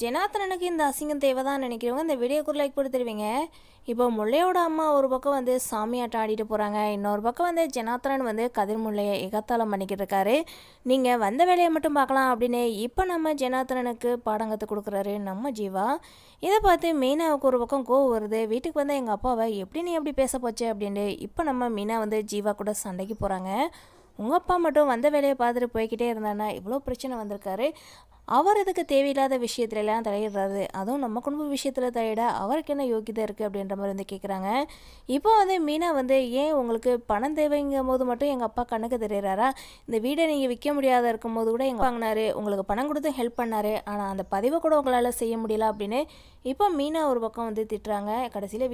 ஜனார்த்தனனுக்கு இந்த அசிங்கம் தேவை தான் நினைக்கிறவங்க இந்த வீடியோக்கு லைக் கொடுத்துருவீங்க இப்போ முல்லையோட அம்மா ஒரு பக்கம் வந்து சாமியாட்டம் ஆடிட்டு போகிறாங்க இன்னொரு பக்கம் வந்து ஜனார்த்தனன் வந்து கதிர் முல்லையை எகத்தாளம் பண்ணிக்கிட்டு இருக்காரு. நீங்கள் வந்த வேலையை மட்டும் பார்க்கலாம் அப்படின்னு இப்போ நம்ம ஜனார்த்தனனுக்கு பாடம் கற்றுக் கொடுக்குறாரு நம்ம ஜீவா. இதை பார்த்து மீனாவுக்கு ஒரு பக்கம் கோவம் வருது. வீட்டுக்கு வந்தால் எங்கள் அப்பாவை எப்படி நீ எப்படி பேச போச்சு அப்படின்ட்டு இப்போ நம்ம மீனா வந்து ஜீவா கூட சண்டைக்கு போகிறாங்க உங்கள் அப்பா மட்டும் வந்த வேலையை பார்த்துட்டு போய்கிட்டே இருந்தானா? இவ்வளோ பிரச்சனை வந்திருக்காரு. அவர் எதுக்கு தேவையில்லாத விஷயத்துலலாம் தலையிடுறாரு? அதுவும் நம்ம குடும்ப விஷயத்தில் தலையிட அவருக்கு என்ன யோகிதை இருக்குது அப்படின்ற மாதிரி வந்து கேட்குறாங்க இப்போ வந்து மீனா வந்து ஏன் உங்களுக்கு பணம் தேவைங்கும் போது மட்டும் எங்கள் அப்பா கண்ணுக்கு தெரியறாரா? இந்த வீடை நீங்கள் விற்க முடியாத இருக்கும் போது கூட எங்கள் வாங்கினாரு உங்களுக்கு பணம் கொடுத்து ஹெல்ப் பண்ணாரு ஆனால் அந்த பதிவை கூட உங்களால் செய்ய முடியல அப்படின்னு இப்போ மீனா ஒரு பக்கம் வந்து திட்டுறாங்க. கடைசியில் வீட்